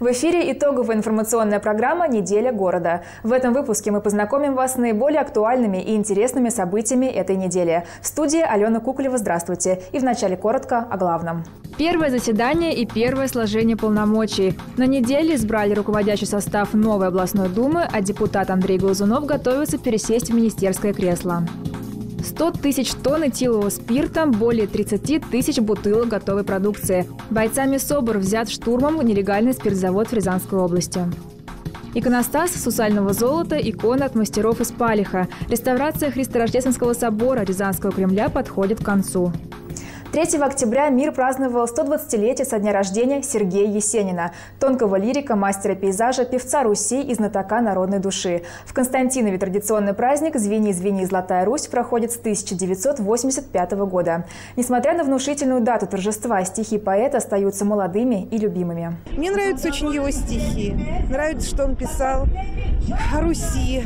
В эфире итоговая информационная программа «Неделя города». В этом выпуске мы познакомим вас с наиболее актуальными и интересными событиями этой недели. В студии Алена Куколева, здравствуйте. И вначале коротко о главном. Первое заседание и первое сложение полномочий. На неделе избрали руководящий состав новой областной думы, а депутат Андрей Глазунов готовится пересесть в министерское кресло. 100 тысяч тонн этилового спирта, более 30 тысяч бутылок готовой продукции. Бойцами СОБР взят штурмом нелегальный спиртзавод в Рязанской области. Иконостас сусального золота, икона от мастеров из Палиха. Реставрация Христорождественского собора Рязанского Кремля подходит к концу. 3 октября мир праздновал 120-летие со дня рождения Сергея Есенина, тонкого лирика, мастера пейзажа, певца Руси и знатока народной души. В Константинове традиционный праздник «Звени, звени, Золотая Русь» проходит с 1985 года. Несмотря на внушительную дату торжества, стихи поэта остаются молодыми и любимыми. Мне нравятся очень его стихи. Нравится, что он писал о Руси,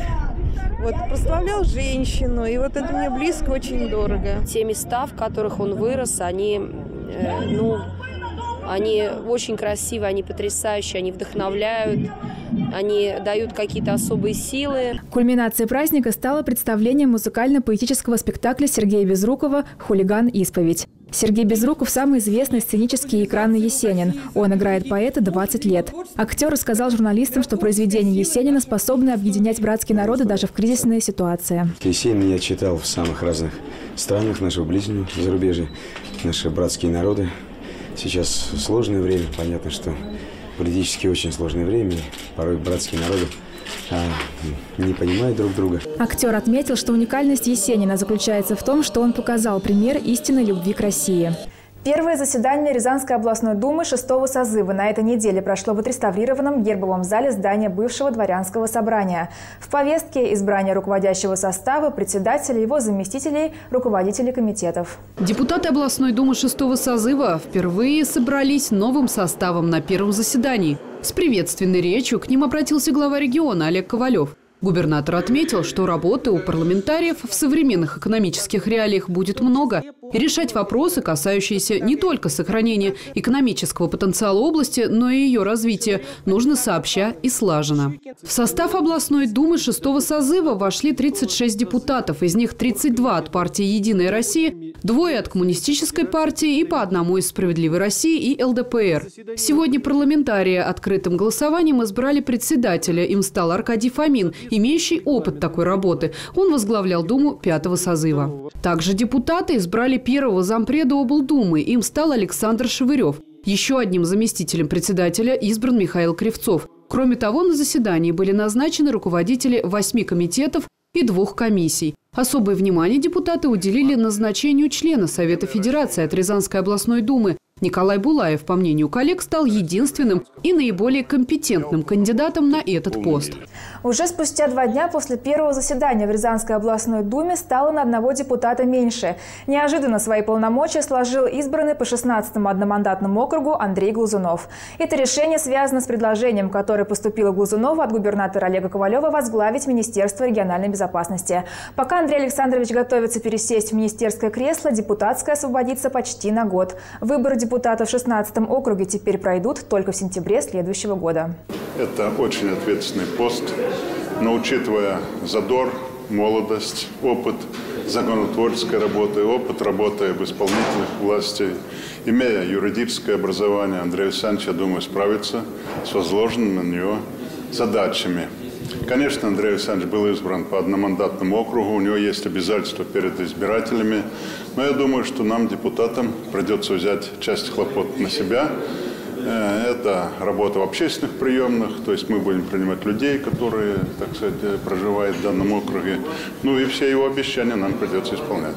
вот прославлял женщину, и вот это мне близко, очень дорого. Те места, в которых он вырос, они, э, ну, они очень красивые, они потрясающие, они вдохновляют, они дают какие-то особые силы. Кульминацией праздника стало представление музыкально-поэтического спектакля Сергея Безрукова «Хулиган. Исповедь». Сергей Безруков – самый известный сценический экранный Есенин. Он играет поэта 20 лет. Актер рассказал журналистам, что произведения Есенина способны объединять братские народы даже в кризисные ситуации. Есенин я читал в самых разных странах нашего ближнего зарубежья. Наши братские народы. Сейчас сложное время. Понятно, что политически очень сложное время. Порой братские народы не понимают друг друга. Актер отметил, что уникальность Есенина заключается в том, что он показал пример истинной любви к России. Первое заседание Рязанской областной думы шестого созыва на этой неделе прошло в отреставрированном гербовом зале здания бывшего дворянского собрания. В повестке избрание руководящего состава, председателя, его заместителей, руководителей комитетов. Депутаты областной думы шестого созыва впервые собрались новым составом на первом заседании. С приветственной речью к ним обратился глава региона Олег Ковалев. Губернатор отметил, что работы у парламентариев в современных экономических реалиях будет много. Решать вопросы, касающиеся не только сохранения экономического потенциала области, но и ее развития, нужно сообща и слаженно. В состав областной думы шестого созыва вошли 36 депутатов, из них 32 от партии «Единая Россия», двое от Коммунистической партии и по одному из «Справедливой России» и ЛДПР. Сегодня парламентарии открытым голосованием избрали председателя. Им стал Аркадий Фомин, имеющий опыт такой работы. Он возглавлял Думу пятого созыва. Также депутаты избрали первого зампреда облдумы. Им стал Александр Шевырев. Еще одним заместителем председателя избран Михаил Кривцов. Кроме того, на заседании были назначены руководители восьми комитетов и двух комиссий. Особое внимание депутаты уделили назначению члена Совета Федерации от Рязанской областной думы Николай Булаев, по мнению коллег, стал единственным и наиболее компетентным кандидатом на этот пост. Уже спустя два дня после первого заседания в Рязанской областной думе стало на одного депутата меньше. Неожиданно свои полномочия сложил избранный по 16-му одномандатному округу Андрей Глазунов. Это решение связано с предложением, которое поступило Глазунову от губернатора Олега Ковалева возглавить Министерство региональной безопасности. Пока Андрей Александрович готовится пересесть в министерское кресло, депутатское освободится почти на год. Выборы депутатов в 16 округе теперь пройдут только в сентябре следующего года. Это очень ответственный пост, но учитывая задор, молодость, опыт законотворческой работы, опыт работы в исполнительных властей, имея юридическое образование, Андрей Александрович, я думаю, справится с возложенными на него задачами. Конечно, Андрей Александрович был избран по одномандатному округу, у него есть обязательства перед избирателями, но я думаю, что нам, депутатам, придется взять часть хлопот на себя. Э, это работа в общественных приемных, то есть мы будем принимать людей, которые, так сказать, проживают в данном округе. Ну и все его обещания нам придется исполнять.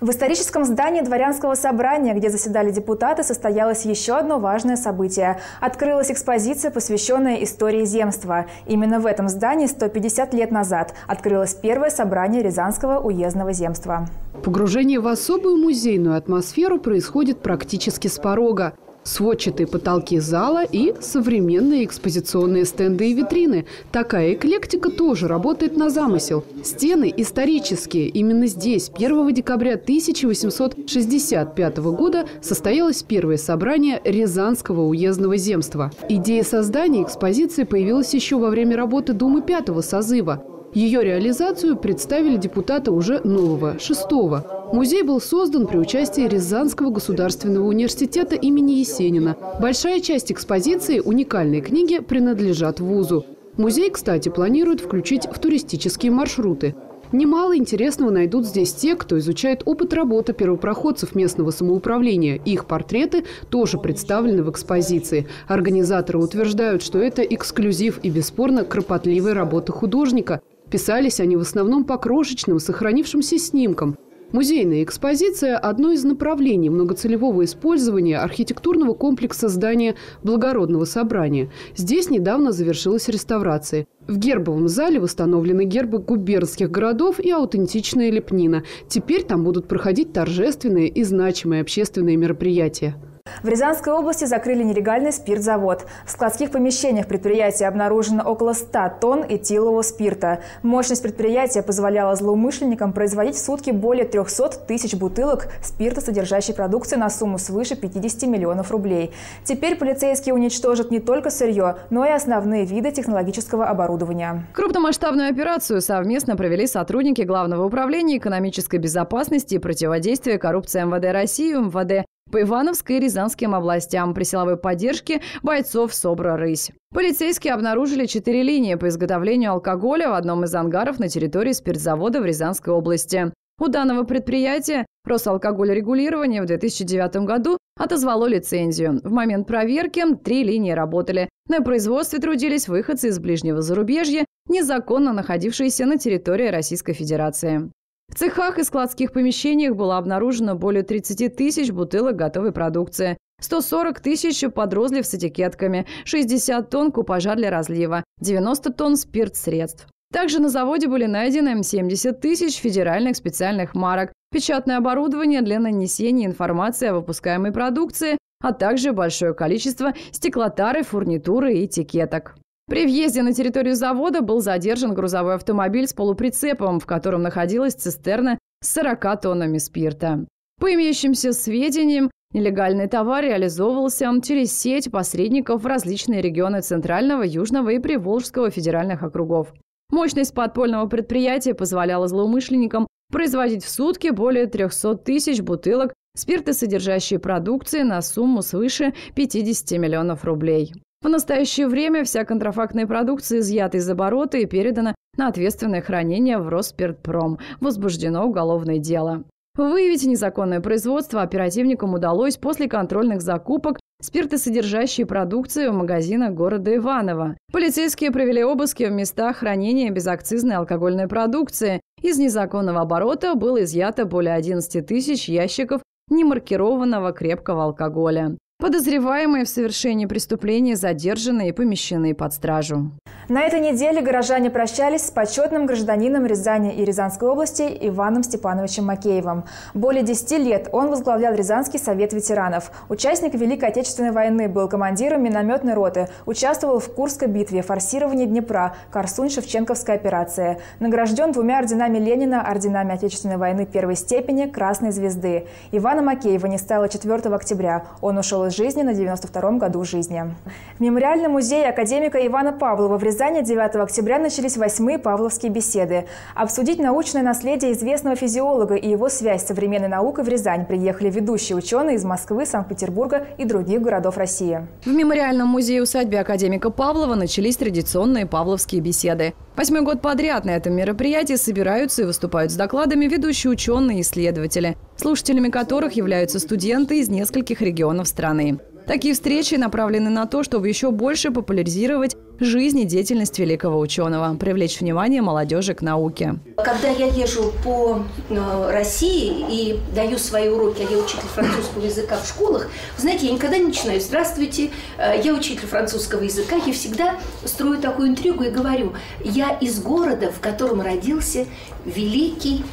В историческом здании Дворянского собрания, где заседали депутаты, состоялось еще одно важное событие. Открылась экспозиция, посвященная истории земства. Именно в этом здании 150 лет назад открылось первое собрание Рязанского уездного земства. Погружение в особую музейную атмосферу происходит практически с порога. Сводчатые потолки зала и современные экспозиционные стенды и витрины. Такая эклектика тоже работает на замысел. Стены исторические. Именно здесь 1 декабря 1865 года состоялось первое собрание Рязанского уездного земства. Идея создания экспозиции появилась еще во время работы Думы пятого созыва. Ее реализацию представили депутаты уже нового, шестого. Музей был создан при участии Рязанского государственного университета имени Есенина. Большая часть экспозиции уникальной книги принадлежат вузу. Музей, кстати, планирует включить в туристические маршруты. Немало интересного найдут здесь те, кто изучает опыт работы первопроходцев местного самоуправления. Их портреты тоже представлены в экспозиции. Организаторы утверждают, что это эксклюзив и бесспорно кропотливая работа художника – Писались они в основном по крошечным, сохранившимся снимкам. Музейная экспозиция – одно из направлений многоцелевого использования архитектурного комплекса здания Благородного собрания. Здесь недавно завершилась реставрация. В гербовом зале восстановлены гербы губернских городов и аутентичная лепнина. Теперь там будут проходить торжественные и значимые общественные мероприятия. В Рязанской области закрыли нелегальный спиртзавод. В складских помещениях предприятия обнаружено около 100 тонн этилового спирта. Мощность предприятия позволяла злоумышленникам производить в сутки более 300 тысяч бутылок спирта, содержащей продукции на сумму свыше 50 миллионов рублей. Теперь полицейские уничтожат не только сырье, но и основные виды технологического оборудования. Крупномасштабную операцию совместно провели сотрудники Главного управления экономической безопасности и противодействия коррупции МВД России МВД по Ивановской и Рязанским областям при силовой поддержке бойцов СОБРа «Рысь». Полицейские обнаружили четыре линии по изготовлению алкоголя в одном из ангаров на территории спиртзавода в Рязанской области. У данного предприятия Росалкогольрегулирование в 2009 году отозвало лицензию. В момент проверки три линии работали. На производстве трудились выходцы из ближнего зарубежья, незаконно находившиеся на территории Российской Федерации. В цехах и складских помещениях было обнаружено более 30 тысяч бутылок готовой продукции, 140 тысяч подрозлив с этикетками, 60 тонн купажа для разлива, 90 тонн спирт-средств. Также на заводе были найдены 70 тысяч федеральных специальных марок, печатное оборудование для нанесения информации о выпускаемой продукции, а также большое количество стеклотары, фурнитуры и этикеток. При въезде на территорию завода был задержан грузовой автомобиль с полуприцепом, в котором находилась цистерна с 40 тоннами спирта. По имеющимся сведениям, нелегальный товар реализовывался через сеть посредников в различные регионы Центрального, Южного и Приволжского федеральных округов. Мощность подпольного предприятия позволяла злоумышленникам производить в сутки более 300 тысяч бутылок спиртосодержащей продукции на сумму свыше 50 миллионов рублей. В настоящее время вся контрафактная продукция изъята из оборота и передана на ответственное хранение в Роспиртпром. Возбуждено уголовное дело. Выявить незаконное производство оперативникам удалось после контрольных закупок спиртосодержащей продукции в магазинах города Иваново. Полицейские провели обыски в местах хранения безакцизной алкогольной продукции. Из незаконного оборота было изъято более 11 тысяч ящиков немаркированного крепкого алкоголя. Подозреваемые в совершении преступления задержаны и помещены под стражу. На этой неделе горожане прощались с почетным гражданином Рязани и Рязанской области Иваном Степановичем Макеевым. Более 10 лет он возглавлял Рязанский совет ветеранов. Участник Великой Отечественной войны был командиром минометной роты, участвовал в Курской битве, форсировании Днепра, Корсунь-Шевченковская операция. Награжден двумя орденами Ленина, орденами Отечественной войны первой степени, Красной звезды. Ивана Макеева не стало 4 октября. Он ушел из жизни на 92-м году жизни. В мемориальном музее академика Ивана Павлова в Рязани 9 октября начались восьмые павловские беседы. Обсудить научное наследие известного физиолога и его связь с современной наукой в Рязань приехали ведущие ученые из Москвы, Санкт-Петербурга и других городов России. В мемориальном музее-усадьбе академика Павлова начались традиционные павловские беседы. Восьмой год подряд на этом мероприятии собираются и выступают с докладами ведущие ученые и исследователи, слушателями которых являются студенты из нескольких регионов страны. Такие встречи направлены на то, чтобы еще больше популяризировать жизнь и деятельность великого ученого, привлечь внимание молодежи к науке. Когда я езжу по э, России и даю свои уроки, а я учитель французского языка в школах, знаете, я никогда не начинаю «Здравствуйте, э, я учитель французского языка». Я всегда строю такую интригу и говорю, я из города, в котором родился великий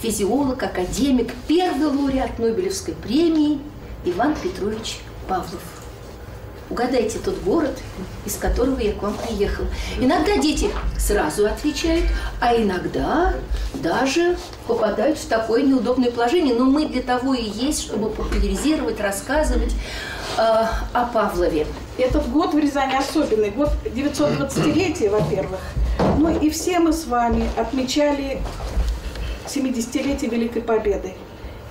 физиолог, академик, первый лауреат Нобелевской премии Иван Петрович Павлов. угадайте тот город, из которого я к вам приехала. Иногда дети сразу отвечают, а иногда даже попадают в такое неудобное положение. Но мы для того и есть, чтобы популяризировать, рассказывать э, о Павлове. Этот год в Рязани особенный. Год 920-летия, во-первых. Ну и все мы с вами отмечали 70-летие Великой Победы.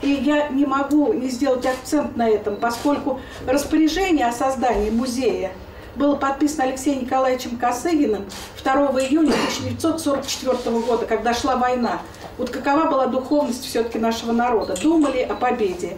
И я не могу не сделать акцент на этом, поскольку распоряжение о создании музея было подписано Алексеем Николаевичем Косыгиным 2 июня 1944 года, когда шла война. Вот какова была духовность все-таки нашего народа. Думали о победе.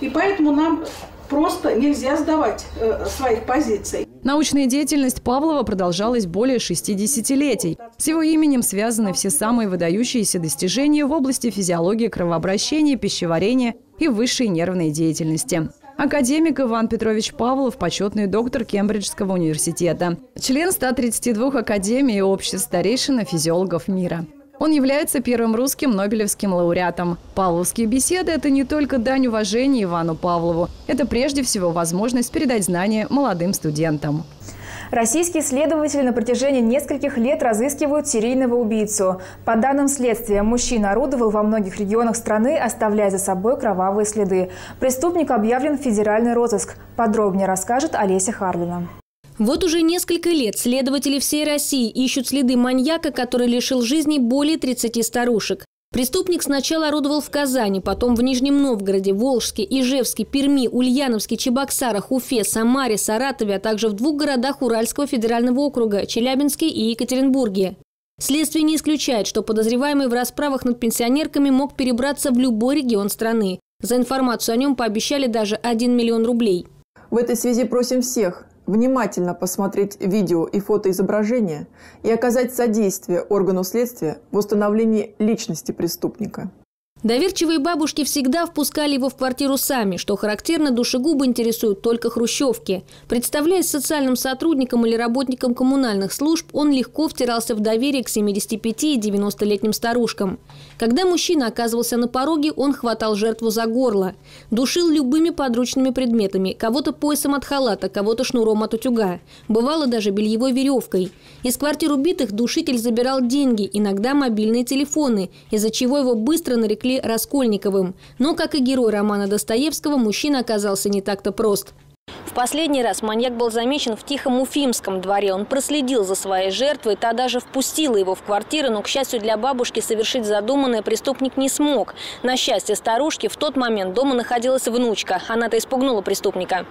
И поэтому нам просто нельзя сдавать э, своих позиций. Научная деятельность Павлова продолжалась более 60-летий. С его именем связаны все самые выдающиеся достижения в области физиологии кровообращения, пищеварения и высшей нервной деятельности. Академик Иван Петрович Павлов – почетный доктор Кембриджского университета. Член 132 Академии и общества старейшин физиологов мира. Он является первым русским Нобелевским лауреатом. Павловские беседы – это не только дань уважения Ивану Павлову. Это прежде всего возможность передать знания молодым студентам. Российские следователи на протяжении нескольких лет разыскивают серийного убийцу. По данным следствия, мужчина орудовал во многих регионах страны, оставляя за собой кровавые следы. Преступник объявлен в федеральный розыск. Подробнее расскажет Олеся Харлина. Вот уже несколько лет следователи всей России ищут следы маньяка, который лишил жизни более 30 старушек. Преступник сначала орудовал в Казани, потом в Нижнем Новгороде, Волжске, Ижевске, Перми, Ульяновске, Чебоксарах, Уфе, Самаре, Саратове, а также в двух городах Уральского федерального округа – Челябинске и Екатеринбурге. Следствие не исключает, что подозреваемый в расправах над пенсионерками мог перебраться в любой регион страны. За информацию о нем пообещали даже 1 миллион рублей. В этой связи просим всех внимательно посмотреть видео и фотоизображения и оказать содействие органу следствия в установлении личности преступника. Доверчивые бабушки всегда впускали его в квартиру сами, что характерно, душегубы интересуют только хрущевки. Представляясь социальным сотрудником или работником коммунальных служб, он легко втирался в доверие к 75 и 90-летним старушкам. Когда мужчина оказывался на пороге, он хватал жертву за горло. Душил любыми подручными предметами, кого-то поясом от халата, кого-то шнуром от утюга. Бывало даже бельевой веревкой. Из квартир убитых душитель забирал деньги, иногда мобильные телефоны, из-за чего его быстро нарекли нарекли Раскольниковым. Но, как и герой романа Достоевского, мужчина оказался не так-то прост. В последний раз маньяк был замечен в Тихом Уфимском дворе. Он проследил за своей жертвой, та даже впустила его в квартиру, но, к счастью для бабушки, совершить задуманное преступник не смог. На счастье старушки в тот момент дома находилась внучка. Она-то испугнула преступника.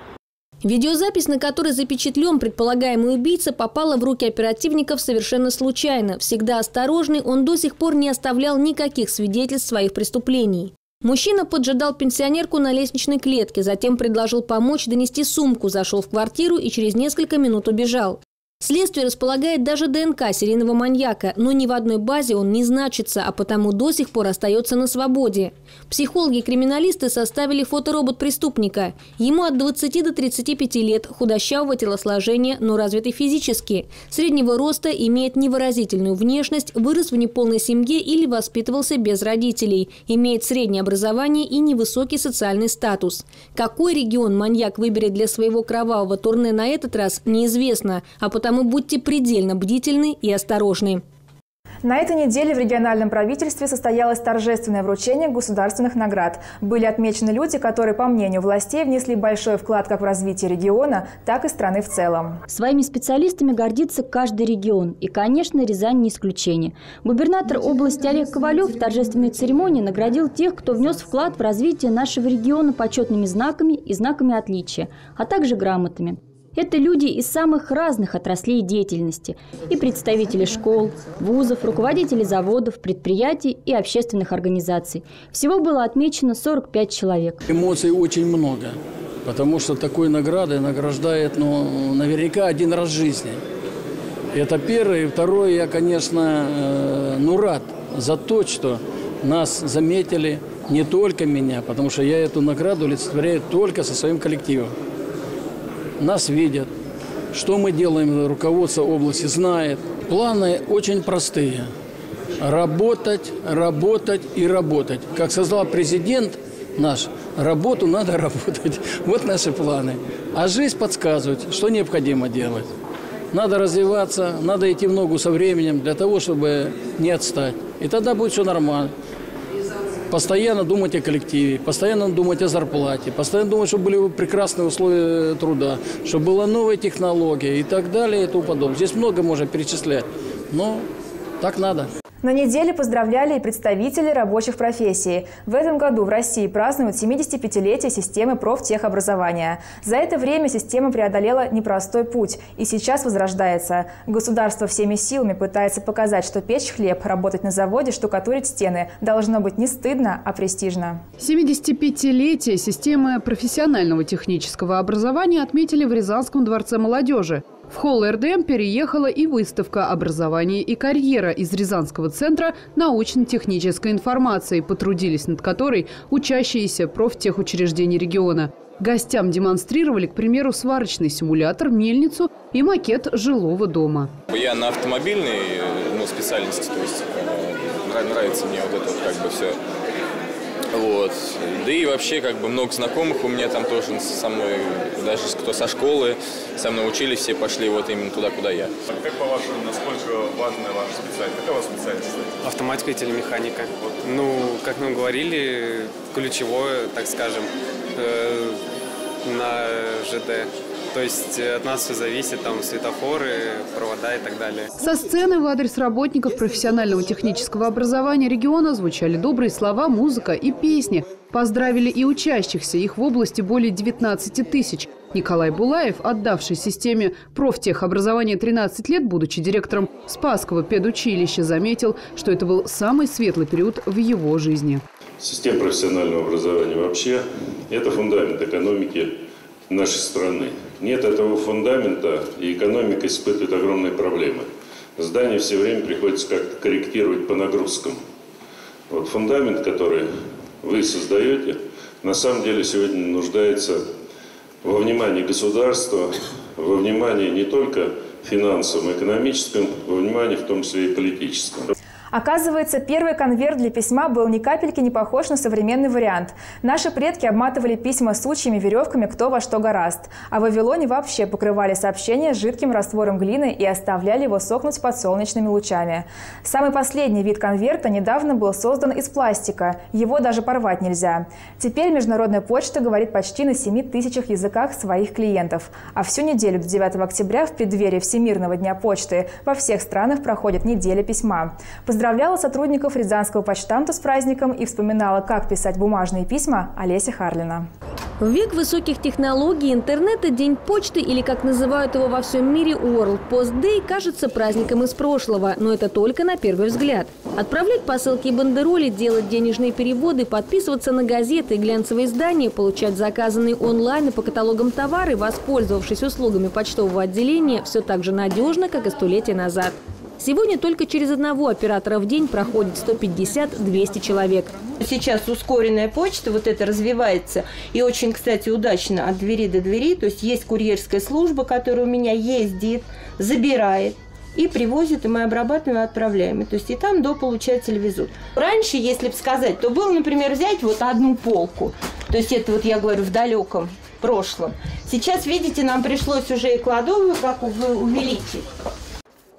Видеозапись, на которой запечатлен предполагаемый убийца, попала в руки оперативников совершенно случайно. Всегда осторожный, он до сих пор не оставлял никаких свидетельств своих преступлений. Мужчина поджидал пенсионерку на лестничной клетке, затем предложил помочь донести сумку, зашел в квартиру и через несколько минут убежал. Следствие располагает даже ДНК серийного маньяка, но ни в одной базе он не значится, а потому до сих пор остается на свободе. Психологи и криминалисты составили фоторобот преступника. Ему от 20 до 35 лет, худощавого телосложения, но развитый физически. Среднего роста, имеет невыразительную внешность, вырос в неполной семье или воспитывался без родителей, имеет среднее образование и невысокий социальный статус. Какой регион маньяк выберет для своего кровавого турне на этот раз, неизвестно, а потому Поэтому будьте предельно бдительны и осторожны. На этой неделе в региональном правительстве состоялось торжественное вручение государственных наград. Были отмечены люди, которые, по мнению властей, внесли большой вклад как в развитие региона, так и страны в целом. Своими специалистами гордится каждый регион. И, конечно, Рязань не исключение. Губернатор области Олег Ковалев в торжественной церемонии наградил тех, кто внес вклад в развитие нашего региона почетными знаками и знаками отличия, а также грамотами. Это люди из самых разных отраслей деятельности. И представители школ, вузов, руководители заводов, предприятий и общественных организаций. Всего было отмечено 45 человек. Эмоций очень много, потому что такой наградой награждает, ну, наверняка один раз в жизни. Это первое. И второе, я, конечно, э, ну, рад за то, что нас заметили, не только меня, потому что я эту награду олицетворяю только со своим коллективом нас видят. Что мы делаем, руководство области знает. Планы очень простые. Работать, работать и работать. Как сказал президент наш, работу надо работать. Вот наши планы. А жизнь подсказывает, что необходимо делать. Надо развиваться, надо идти в ногу со временем для того, чтобы не отстать. И тогда будет все нормально. Постоянно думать о коллективе, постоянно думать о зарплате, постоянно думать, чтобы были прекрасные условия труда, чтобы была новая технология и так далее и тому подобное. Здесь много можно перечислять, но так надо. На неделе поздравляли и представители рабочих профессий. В этом году в России празднуют 75-летие системы профтехобразования. За это время система преодолела непростой путь и сейчас возрождается. Государство всеми силами пытается показать, что печь хлеб, работать на заводе, штукатурить стены должно быть не стыдно, а престижно. 75-летие системы профессионального технического образования отметили в Рязанском дворце молодежи. В холл РДМ переехала и выставка «Образование и карьера» из Рязанского центра научно-технической информации, потрудились над которой учащиеся профтехучреждений региона. Гостям демонстрировали, к примеру, сварочный симулятор, мельницу и макет жилого дома. Я на автомобильной ну, специальности, то есть э, нравится мне вот это вот как бы все вот. Да и вообще, как бы, много знакомых у меня там тоже со мной, даже кто со школы, со мной учились, все пошли вот именно туда, куда я. Как по-вашему, насколько важная ваша специальность? Какая у вас специальность? Автоматика и телемеханика. Вот. Ну, как мы говорили, ключевое, так скажем, э, на ЖД. То есть э, от нас все зависит, там светофоры, провода и так далее. Со сцены в адрес работников профессионального технического образования региона звучали добрые слова, музыка и песни. Поздравили и учащихся, их в области более 19 тысяч. Николай Булаев, отдавший системе профтехобразования 13 лет, будучи директором Спасского педучилища, заметил, что это был самый светлый период в его жизни. Система профессионального образования вообще – это фундамент экономики нашей страны. Нет этого фундамента, и экономика испытывает огромные проблемы. Здание все время приходится как-то корректировать по нагрузкам. Вот фундамент, который вы создаете, на самом деле сегодня нуждается во внимании государства, во внимании не только финансовом, экономическом, во внимании в том числе и политическом. Оказывается, первый конверт для письма был ни капельки не похож на современный вариант. Наши предки обматывали письма сучьями, веревками, кто во что гораст. А в Вавилоне вообще покрывали сообщения жидким раствором глины и оставляли его сохнуть под солнечными лучами. Самый последний вид конверта недавно был создан из пластика. Его даже порвать нельзя. Теперь Международная почта говорит почти на 7 тысячах языках своих клиентов. А всю неделю до 9 октября в преддверии Всемирного дня почты во всех странах проходит неделя письма. Поздравляю Поздравляла сотрудников Рязанского почтамта с праздником и вспоминала, как писать бумажные письма Олеся Харлина. В век высоких технологий интернета День почты или, как называют его во всем мире, World Post Day, кажется праздником из прошлого, но это только на первый взгляд. Отправлять посылки и бандероли, делать денежные переводы, подписываться на газеты и глянцевые издания, получать заказанные онлайн и по каталогам товары, воспользовавшись услугами почтового отделения, все так же надежно, как и столетия назад. Сегодня только через одного оператора в день проходит 150-200 человек. Сейчас ускоренная почта, вот это развивается. И очень, кстати, удачно от двери до двери. То есть есть курьерская служба, которая у меня ездит, забирает и привозит, и мы обрабатываем и отправляем. То есть и там до получателя везут. Раньше, если бы сказать, то было, например, взять вот одну полку. То есть это вот я говорю в далеком прошлом. Сейчас, видите, нам пришлось уже и кладовую как увеличить.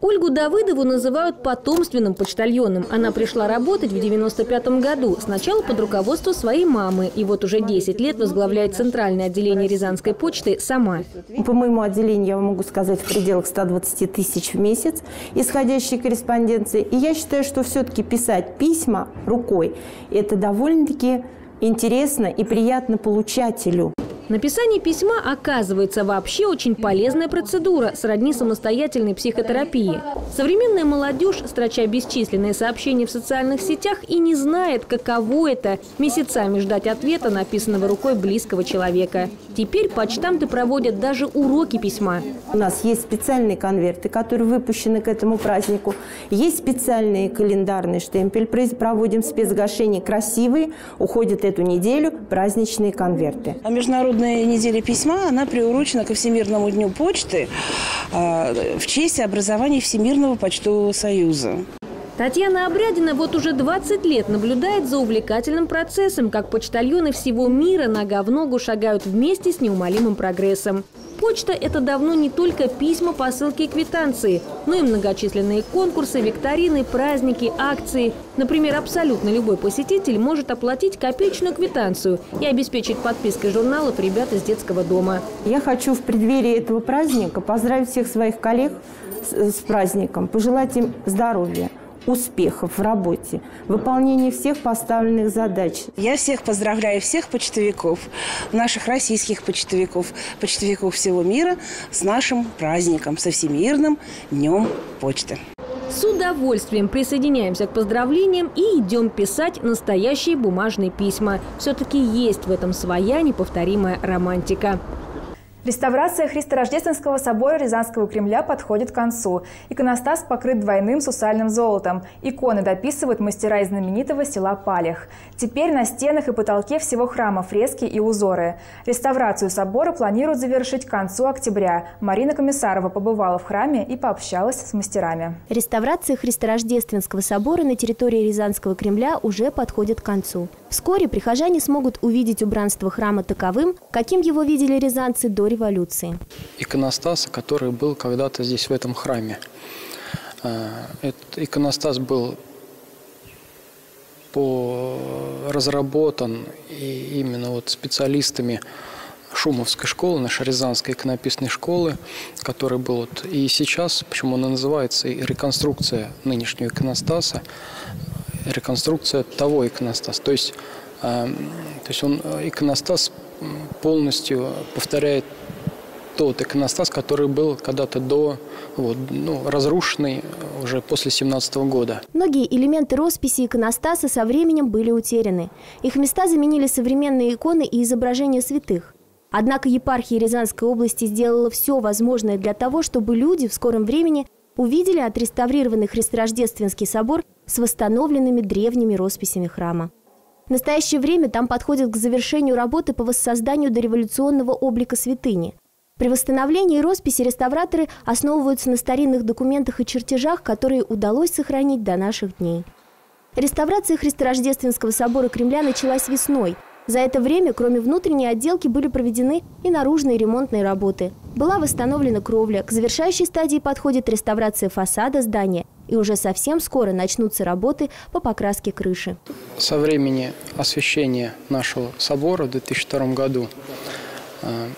Ольгу Давыдову называют потомственным почтальоном. Она пришла работать в 95 году. Сначала под руководство своей мамы. И вот уже 10 лет возглавляет центральное отделение Рязанской почты сама. По моему отделению я могу сказать в пределах 120 тысяч в месяц исходящей корреспонденции. И я считаю, что все-таки писать письма рукой – это довольно-таки интересно и приятно получателю. Написание письма оказывается вообще очень полезная процедура, сродни самостоятельной психотерапии. Современная молодежь, строча бесчисленные сообщения в социальных сетях, и не знает, каково это – месяцами ждать ответа, написанного рукой близкого человека. Теперь почтамты проводят даже уроки письма. У нас есть специальные конверты, которые выпущены к этому празднику. Есть специальные календарные штемпель. Проводим спецгашения красивые. Уходят эту неделю праздничные конверты. А международные Международная неделя письма, она приурочена ко Всемирному дню почты а, в честь образования Всемирного почтового союза. Татьяна Обрядина вот уже 20 лет наблюдает за увлекательным процессом, как почтальоны всего мира нога в ногу шагают вместе с неумолимым прогрессом. Почта – это давно не только письма, посылки и квитанции, но и многочисленные конкурсы, викторины, праздники, акции. Например, абсолютно любой посетитель может оплатить копеечную квитанцию и обеспечить подпиской журналов ребят из детского дома. Я хочу в преддверии этого праздника поздравить всех своих коллег с, с праздником, пожелать им здоровья, успехов в работе, выполнении всех поставленных задач. Я всех поздравляю, всех почтовиков, наших российских почтовиков, почтовиков всего мира с нашим праздником, со Всемирным днем почты. С удовольствием присоединяемся к поздравлениям и идем писать настоящие бумажные письма. Все-таки есть в этом своя неповторимая романтика. Реставрация Христорождественского собора Рязанского Кремля подходит к концу. Иконостас покрыт двойным сусальным золотом. Иконы дописывают мастера из знаменитого села Палех. Теперь на стенах и потолке всего храма фрески и узоры. Реставрацию собора планируют завершить к концу октября. Марина Комиссарова побывала в храме и пообщалась с мастерами. Реставрация Христорождественского собора на территории Рязанского Кремля уже подходит к концу. Вскоре прихожане смогут увидеть убранство храма таковым, каким его видели рязанцы до революции. Иконостаса, который был когда-то здесь, в этом храме. А, этот иконостас был по разработан и именно вот специалистами Шумовской школы, нашей Рязанской иконописной школы, который был вот и сейчас, почему она называется, и реконструкция нынешнего иконостаса, реконструкция того иконостаса. То есть, э, то есть он э, иконостас полностью повторяет тот иконостас, который был когда-то до вот, ну, разрушенный уже после 17 года. Многие элементы росписи иконостаса со временем были утеряны. Их места заменили современные иконы и изображения святых. Однако епархия Рязанской области сделала все возможное для того, чтобы люди в скором времени увидели отреставрированный Христорождественский собор с восстановленными древними росписями храма. В настоящее время там подходят к завершению работы по воссозданию дореволюционного облика святыни. При восстановлении росписи реставраторы основываются на старинных документах и чертежах, которые удалось сохранить до наших дней. Реставрация Христорождественского собора Кремля началась весной. За это время, кроме внутренней отделки, были проведены и наружные ремонтные работы. Была восстановлена кровля. К завершающей стадии подходит реставрация фасада здания. И уже совсем скоро начнутся работы по покраске крыши. Со времени освящения нашего собора в 2002 году э,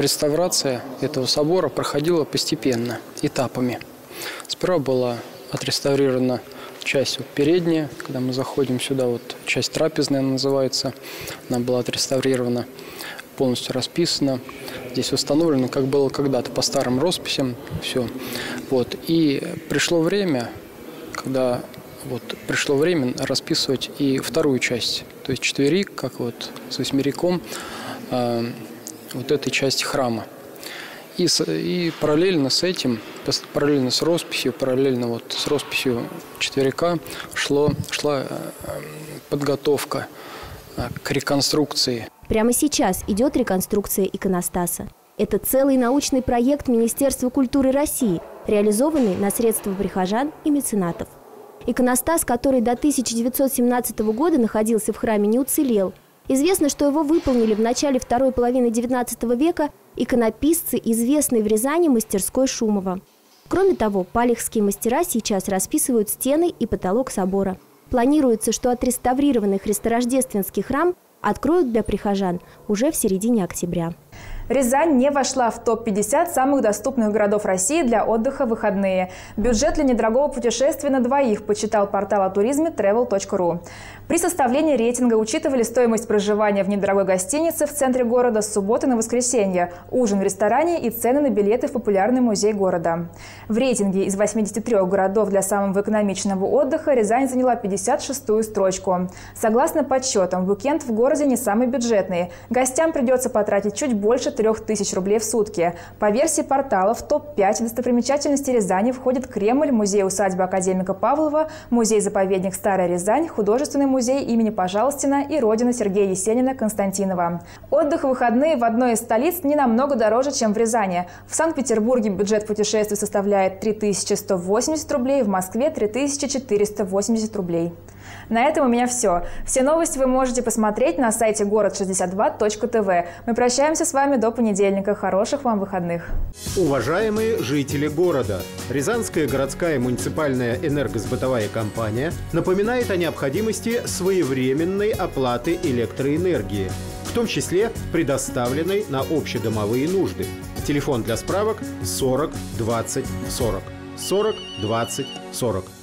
реставрация этого собора проходила постепенно, этапами. Сперва была отреставрирована часть вот передняя, когда мы заходим сюда, вот часть трапезная называется, она была отреставрирована, полностью расписана. Здесь установлено, как было когда-то, по старым росписям, все. Вот. И пришло время, когда вот пришло время расписывать и вторую часть, то есть четверик, как вот с восьмериком, э, вот этой части храма. И, и параллельно с этим, параллельно с росписью, параллельно вот с росписью четверика шло, шла э, подготовка э, к реконструкции. Прямо сейчас идет реконструкция иконостаса. Это целый научный проект Министерства культуры России, реализованный на средства прихожан и меценатов. Иконостас, который до 1917 года находился в храме, не уцелел – Известно, что его выполнили в начале второй половины XIX века иконописцы, известной в Рязани мастерской Шумова. Кроме того, палехские мастера сейчас расписывают стены и потолок собора. Планируется, что отреставрированный христорождественский храм откроют для прихожан уже в середине октября. Рязань не вошла в топ-50 самых доступных городов России для отдыха в выходные. Бюджет для недорогого путешествия на двоих почитал портал о туризме travel.ru. При составлении рейтинга учитывали стоимость проживания в недорогой гостинице в центре города с субботы на воскресенье, ужин в ресторане и цены на билеты в популярный музей города. В рейтинге из 83 городов для самого экономичного отдыха Рязань заняла 56-ю строчку. Согласно подсчетам, уикенд в городе не самый бюджетный. Гостям придется потратить чуть больше 3000 рублей в сутки. По версии портала в топ-5 достопримечательностей Рязани входит Кремль, музей-усадьба академика Павлова, музей-заповедник Старая Рязань, художественный музей имени Пожалстина и родина Сергея Есенина Константинова. Отдых в выходные в одной из столиц не намного дороже, чем в Рязани. В Санкт-Петербурге бюджет путешествий составляет 3180 рублей, в Москве 3480 рублей. На этом у меня все. Все новости вы можете посмотреть на сайте город62.тв. Мы прощаемся с вами до понедельника. Хороших вам выходных. Уважаемые жители города, Рязанская городская муниципальная энергосбытовая компания напоминает о необходимости своевременной оплаты электроэнергии, в том числе предоставленной на общедомовые нужды. Телефон для справок 40 20 40. 40 20 40.